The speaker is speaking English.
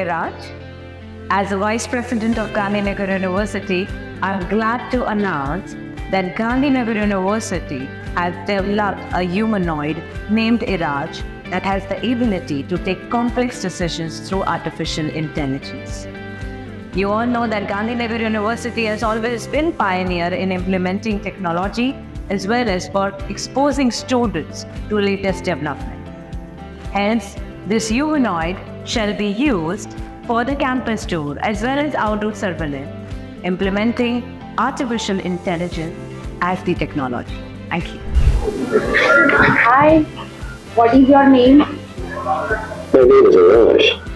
Iraaj. As the Vice President of Gandhinagar University, I'm glad to announce that Gandhinagar University has developed a humanoid named Iraaj that has the ability to take complex decisions through artificial intelligence. You all know that Gandhinagar University has always been pioneer in implementing technology as well as for exposing students to latest development. Hence, this humanoid shall be used for the campus tour as well as outdoor surveillance, implementing artificial intelligence as the technology. Thank you. Hi, what is your name? My name is Iraaj.